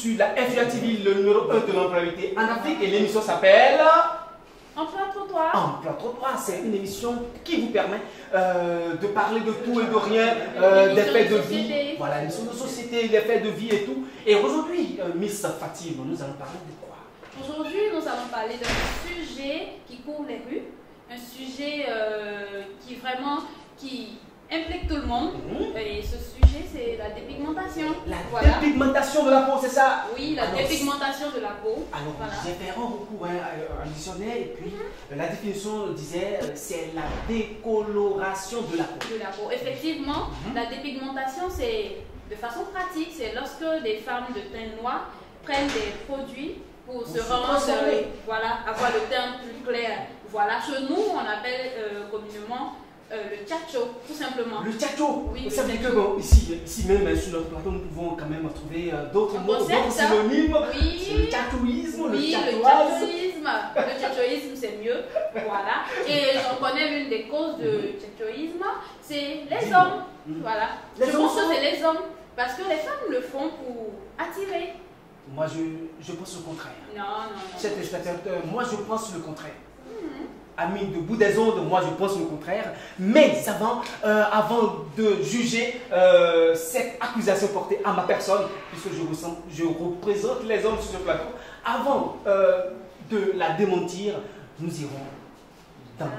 sur la FIA TV, le numéro 1 de l'employabilité en Afrique. Et l'émission s'appelle Emploi trottoir. Emploi trottoir. C'est une émission qui vous permet euh, de parler de tout et de rien, euh, des faits de, vie. Voilà, l'émission de société, des faits de vie et tout. Et aujourd'hui, euh, Miss Fatim, nous allons parler de quoi? Aujourd'hui, nous allons parler d'un sujet qui court les rues, un sujet qui vraiment qui implique tout le monde. Mhm. Et ce sujet, c'est la dépigmentation. La dépigmentation de la peau, c'est ça? Oui, la dépigmentation de la peau. Alors, j'ai fait un recours hein, un dictionnaire et puis mhm. la définition disait euh, c'est la décoloration de la peau. De la peau. Effectivement, mhm. la dépigmentation, c'est de façon pratique, c'est lorsque des femmes de teint noir prennent des produits pour, se rendre, euh, voilà, avoir le teint plus clair. Voilà, chez nous, on appelle euh, communément euh, le tchatcho, tout simplement. Le tchatcho Oui. Ça veut dire que bon, ici, ici même hein, sur notre plateau, nous pouvons quand même trouver euh, d'autres mots, d'autres synonymes. Oui. Le tchatchoïsme, oui, le tchatchoïsme. Le tchatchoïsme, c'est mieux. Voilà. Et j'en connais l'une des causes de mhm. tchatchoïsme, c'est les hommes. Mhm. Voilà. je pense que c'est les hommes. Parce que les femmes le font pour attirer. Moi, je, je pense le contraire. Non, non, non. Cet moi, je pense le contraire ami de bout des ondes, moi je pense le contraire. Mais avant, euh, avant de juger euh, cette accusation portée à ma personne, puisque je, ressens, je représente les hommes sur ce plateau, avant euh, de la démentir, nous irons dans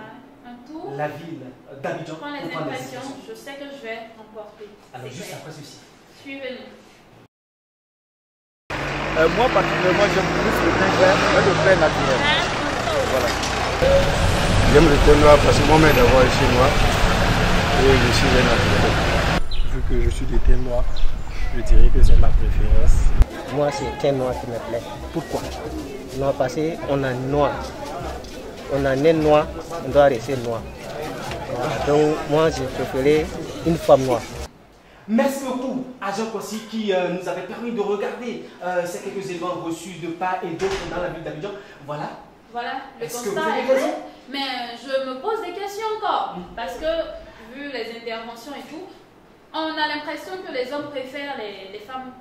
la ville d'Abidjan. Prends les impressions, je sais que je vais emporter. Alors juste après ceci. Suivez-nous. moi, particulièrement, j'aime plus le pain vert, le pain naturel. Voilà. J'aime le thé noir parce que moi-même d'abord je suis noir et je suis un africain. Vu que je suis de thé noir, je dirais que c'est ma préférence. Moi c'est le thé noir qui me plaît. Pourquoi? Non parce qu'on a noir. On a né noir, on doit rester noir. Donc moi j'ai préféré une femme noire. Merci beaucoup à Jean Kossi qui euh, nous avait permis de regarder euh, ces quelques éléments reçus de part et d'autres dans la ville d'Abidjan. Voilà. Voilà, le constat est fait. Mais je me pose des questions encore. Parce que, vu les interventions et tout, on a l'impression que les hommes préfèrent les, femmes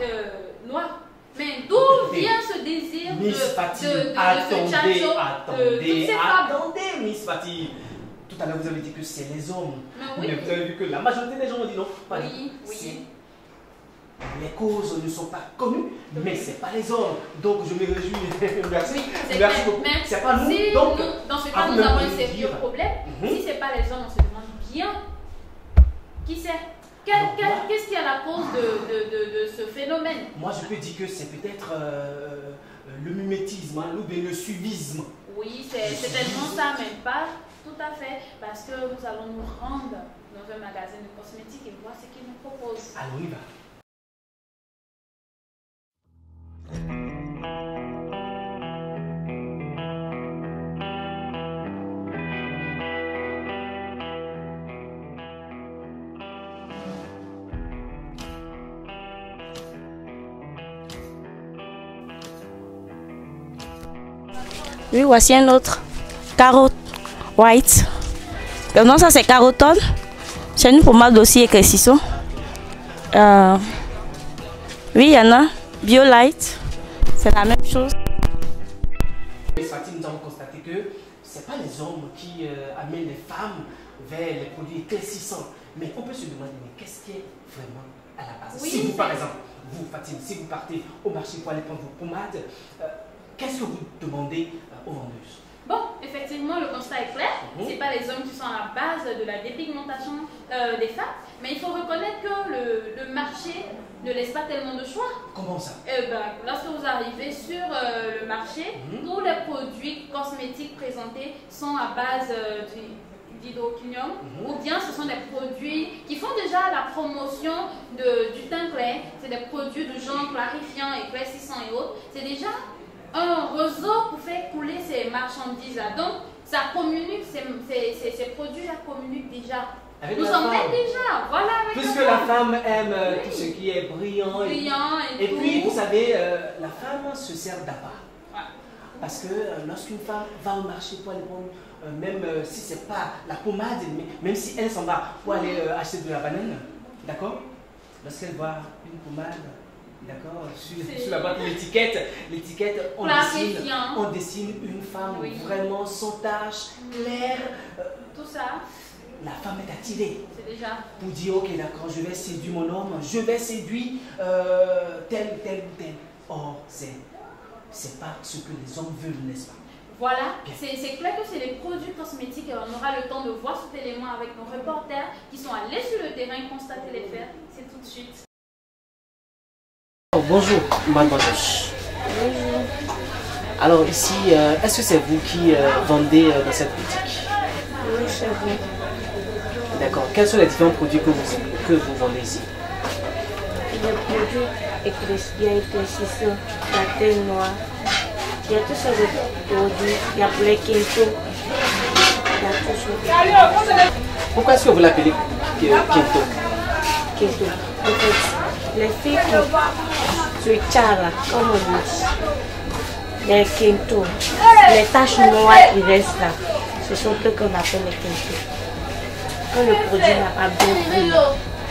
euh, noires. Mais d'où vient ce désir de, de, de, attendez, attendez, attendez, Miss Fatih. Tout à l'heure, vous avez dit que c'est les hommes. Mais, vous avez vu que la majorité des gens ont dit non. oui, oui. Les causes ne sont pas connues, mais ce n'est pas les hommes. Donc je me réjouis. Merci. Merci beaucoup. C'est pas nous. Si Donc, dans ce cas, nous avons un sérieux problème. Mhm. Si ce n'est pas les hommes, on se demande bien qui c'est. Qu'est-ce qui est la cause de, de, de, ce phénomène? Moi, je peux dire que c'est peut-être euh, le mimétisme, hein, ou le suivisme. Oui, c'est tellement ça, mais pas tout à fait. Parce que nous allons nous rendre dans un magasin de cosmétiques et voir ce qu'ils nous proposent. Allons, y va. Oui, voici un autre. Carotte white. Non, ça c'est carotone. C'est une pommade aussi éclaircissant. Euh, oui, il y en a. BioLight. C'est la même chose. nous avons constaté que ce n'est pas les hommes qui euh, amènent les femmes vers les produits éclaircissants. Mais on peut se demander, mais qu'est-ce qui est vraiment à la base? Si vous, par exemple, vous, Fatim, si vous partez au marché pour aller prendre vos pommades, euh, Qu'est-ce que vous demandez euh, aux vendeuses? Bon, effectivement, le constat est clair. Mhm. Ce n'est pas les hommes qui sont à la base de la dépigmentation euh, des femmes, mais il faut reconnaître que le, marché ne laisse pas tellement de choix. Comment ça? Eh ben, Lorsque vous arrivez sur euh, le marché, mhm. tous les produits cosmétiques présentés sont à base d'hydroquinium mhm. ou bien ce sont des produits qui font déjà la promotion de, du teint clair. C'est des produits de genre clarifiant, éclaircissant et autres. C'est déjà un réseau pour faire couler ces marchandises-là. Donc, ça communique, ces, ces, produits-là communiquent déjà. Nous sommes déjà, voilà. Puisque la femme aime euh, tout ce qui est brillant. Brillant et, et, puis, vous savez, euh, la femme se sert d'appât. Parce que euh, lorsqu'une femme va au marché pour aller prendre, même si ce n'est pas la pommade, mais, même si elle s'en va pour aller acheter de la banane, d'accord? Lorsqu'elle voit une pommade D'accord sur, la boîte, l'étiquette, l'étiquette, on dessine, on dessine une femme vraiment sans tache, claire. Euh, Tout ça. La femme est attirée. C'est déjà. Pour dire, ok, d'accord, je vais séduire mon homme, je vais séduire euh, tel, tel ou tel. Or, c'est, c'est pas ce que les hommes veulent, n'est-ce pas? Voilà, c'est clair que c'est les produits cosmétiques et on aura le temps de voir cet élément avec nos reporters qui sont allés sur le terrain constater les faits. C'est tout de suite. Bonjour, mademoiselle. Bonjour. Alors ici, euh, est-ce que c'est vous qui euh, vendez euh, dans cette boutique? Oui, c'est vous. D'accord. Quels sont les différents produits que vous, que vous vendez ici? Les produits éclaircissants, la terre noire, il y a tous de produits. Il y a pour les quinto. Il y a tout ça. Pourquoi est-ce que vous l'appelez quinto Quinto. En fait, les filles comme on dit, les quinto, les taches noires qui restent là, ce sont eux qu'on appelle les quinto. Quand le produit n'a pas bien pris,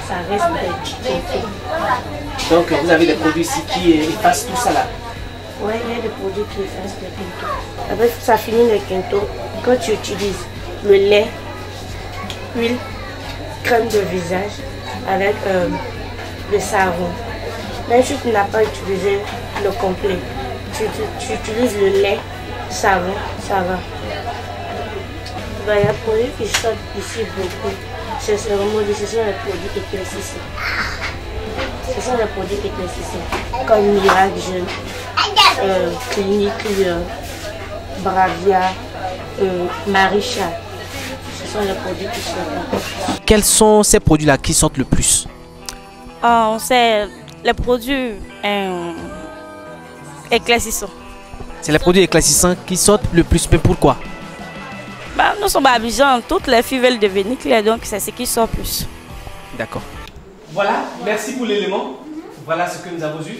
ça reste des quinto. Donc vous avez des produits ici qui effacent tout ça là oui, il y a des produits qui effacent le quinto. Après, ça finit le quinto. Quand tu utilises le lait, huile, crème de visage avec euh, le savon. Même si tu n'as pas utilisé le complet, tu, utilises le lait, ça va. Ben, il y a des produits qui sortent ici beaucoup. C'est vraiment ce sont les produits éclaircissants. Ce sont les produits éclaircissants, comme Miracle Jeune euh, clinique, euh, Bravia, euh, Marisha. Ce sont les produits qui là. Quels sont ces produits-là qui sortent le plus? Oh, C'est les produits éclaircissants. C'est les produits éclaircissants qui sortent le plus, mais pourquoi? Bah, Nous sommes à toutes les filles veulent devenir claires, donc c'est ce qui sort plus. D'accord. Voilà, merci pour l'élément. Voilà ce que nous avons eu.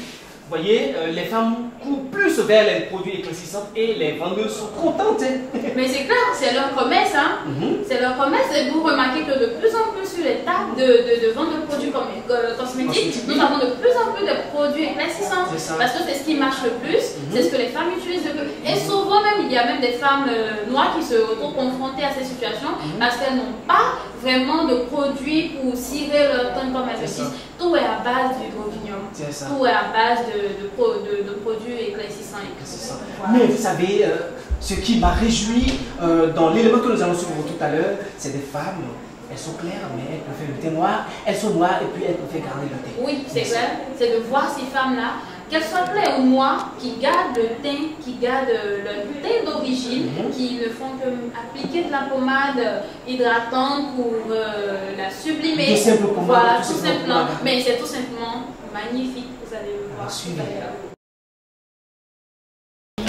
Vous voyez, euh, les femmes courent plus vers les produits éclaircissants et les vendeuses sont contentes. Hein. Mais c'est clair, c'est leur promesse. Hein? Mhm. C'est leur promesse. Et vous remarquez que de plus en plus sur les tables de, de, vente de produits euh, cosmétiques, nous avons de plus en plus de produits éclaircissants. Parce que c'est ce qui marche le plus, mhm. c'est ce que les femmes utilisent le plus. Et souvent même, il y a même des femmes euh, noires qui se retrouvent confrontées à ces situations mhm. parce qu'elles n'ont pas vraiment de produits pour cirer leur teint comme elles disent. Tout est à base du d'hydrogénium. Tout est à base de de, produits éclaircissants. Mais vous savez, euh, ce qui m'a réjoui euh, dans l'élément que nous allons suivre tout à l'heure, c'est des femmes. Elles sont claires, mais elles faire le teint noir. Elles sont noires et puis elles faire garder le teint. Oui, c'est clair. C'est de voir ces femmes-là qu'elles soient claires ou noires, qui gardent le teint, qui gardent le teint d'origine, mhm. qui ne font que appliquer de la pommade hydratante pour euh, la sublimer. Tout simplement. Voilà, tout, simplement. Mais c'est tout simplement magnifique.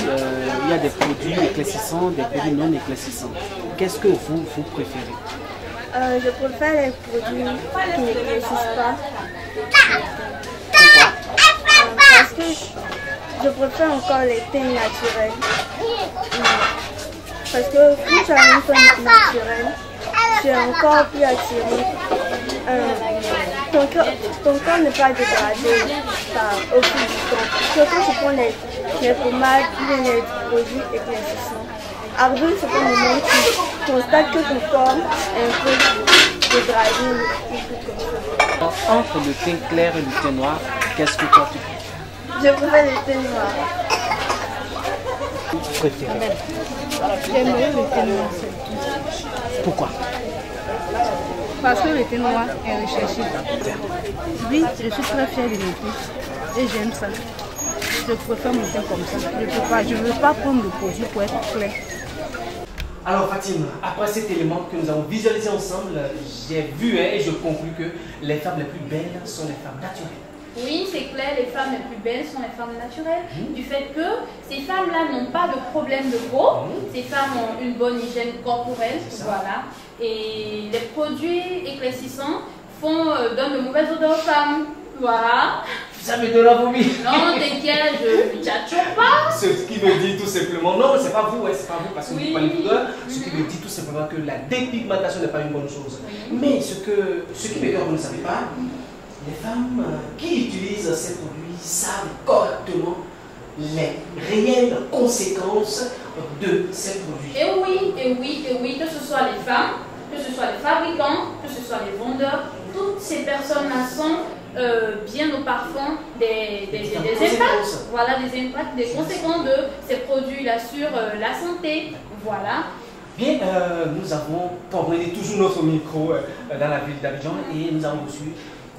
Euh, il y a des produits éclaircissants, des produits non éclaircissants. Qu'est-ce que vous, vous préférez? Euh, Je préfère les produits qui n'éclaircissent pas. Pourquoi euh, Parce que je préfère encore les teints naturels. Parce que si tu as une teinte naturelle, tu es encore plus attiré. ton, corps, n'est pas dégradé par au fil du temps. Surtout tu prends les, les pommades ou les produits éclaircissants. Après un certain moment, tu constates que ton corps est un peu dégradé. Entre le teint clair et le teint noir, qu'est-ce que toi tu fais Je préfère le teint noir. Tu préfères J'aimerais le teint noir. Pourquoi parce que le thé noir est recherché. Oui, je suis très fière de mon thé et j'aime ça. Je préfère mon thé comme ça. Je ne veux pas prendre le produit pour être clair. Alors Fatima, après cet élément que nous avons visualisé ensemble, j'ai vu hein, et je conclus que les femmes les plus belles sont les femmes naturelles. Oui, c'est clair, les femmes les plus belles sont les femmes naturelles, mmh. du fait que ces femmes-là n'ont pas de problème de peau, mmh. ces femmes ont une bonne hygiène corporelle, voilà, et les produits éclaircissants font, euh, donnent de mauvaises odeurs aux femmes, voilà. Ça me donne la vomi. Non, t'inquiète, je ne pas. Ce qui me dit tout simplement, non, c'est pas vous, ouais, c'est pas vous, parce que vous parlez d'odeur. Ce qui me dit tout simplement que la dépigmentation n'est pas une bonne chose. Mais ce, que, ce qui me dit, vous ne savez pas, les femmes qui utilisent ces produits savent correctement les réelles conséquences de ces produits. Et oui, et oui, et oui, que ce soit les femmes, que ce soit les fabricants, que ce soit les vendeurs, toutes ces personnes-là sont euh, bien au parfum des, des, des, des impacts, voilà, des impacts, des conséquences de ces produits-là sur euh, la santé, voilà. Bien, euh, nous avons promené toujours notre micro euh, dans la ville d'Abidjan et nous avons reçu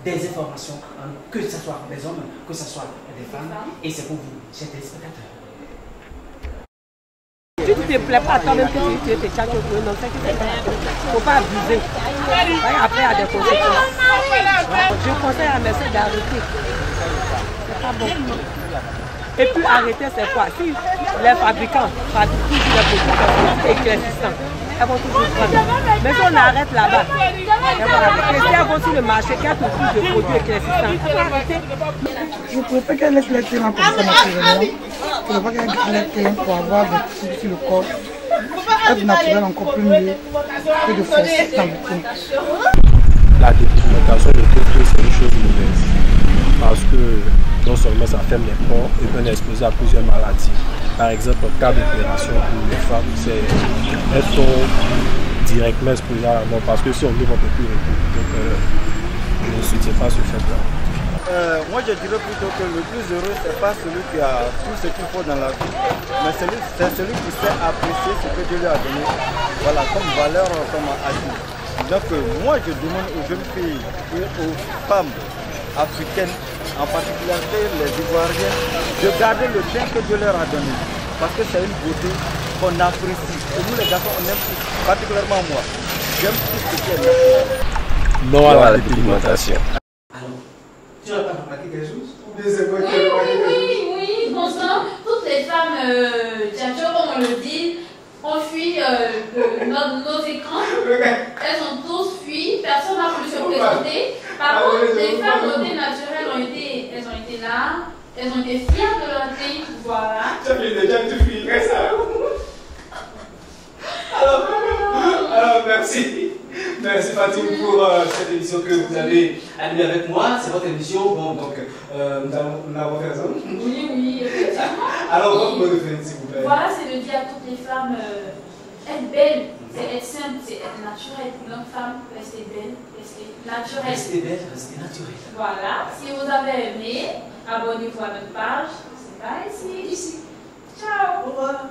des informations, hein, que ce soit des hommes, que ce soit des femmes, et c'est pour vous, chers téléspectateurs. Tu ne te plais pas à toi-même que tu es tes tchatchos non, c'est que c'est pas. Il ne faut pas abuser. Après, il y a des conséquences. Je conseille à mes soeurs d'arrêter. C'est pas bon. Et puis arrêter, c'est quoi Si les fabricants fabriquent des produits éclaircissants, elles vont toujours prendre. Mais si on arrête là-bas, et si elles vont sur le marché, qu'il y a toujours plus de produits éclaircissants, elles vont arrêter. Je préfère qu'elle laisse les clients comme ça naturellement. Je ne veux pas qu'elle les clients pour avoir des trucs sur le corps. Être naturel encore plus mieux que de forcer le. La dépigmentation de tout c'est une chose mauvaise. Parce que non seulement ça ferme les pores et peut exposer à plusieurs maladies. Par exemple, en cas d'opération pour les femmes, c'est elles sont directement exposées à la mort parce que si on ouvre, on ne peut plus reculer. Donc, euh, je ne soutiens pas ce fait-là. Euh, moi je dirais plutôt que le plus heureux c'est pas celui qui a tout ce qu'il faut dans la vie, mais celui, c'est celui qui sait apprécier ce que Dieu lui a donné, voilà, comme valeur, comme atout. Donc euh, moi je demande aux jeunes filles et aux femmes africaines, en particulier les Ivoiriennes, de garder le bien que Dieu leur a donné. Parce que c'est une beauté qu'on apprécie. Et nous les garçons, on aime tout, particulièrement moi. J'aime tout ce qui est naturel. Non à la dépigmentation. Tu n'as pas remarqué quelque chose? Oui, oui, oui, oui, Constant, toutes les femmes euh, comme on le dit, ont fui euh, écrans. Elles ont tous fui, personne n'a voulu se présenter. Par contre, les femmes beauté naturelles ont été, elles ont été là, elles ont été fières de leur pays, voilà. Tu as vu déjà tu filmerais ça? Alors, alors, merci. Merci Fatim pour euh, cette émission que vous avez animée avec moi. C'est votre émission. Bon, donc, euh, nous allons faire ça. Oui, oui, effectivement. Alors, votre mot de fin, s'il vous plaît. Voilà, c'est de dire à toutes les femmes, euh, être belle, c'est être simple, c'est être naturel. Donc, femme, restez belle, restez naturelle. Restez belle, restez naturelle. Voilà, si vous avez aimé, abonnez-vous à notre page. C'est pas ici. Ici. Ciao. Au revoir.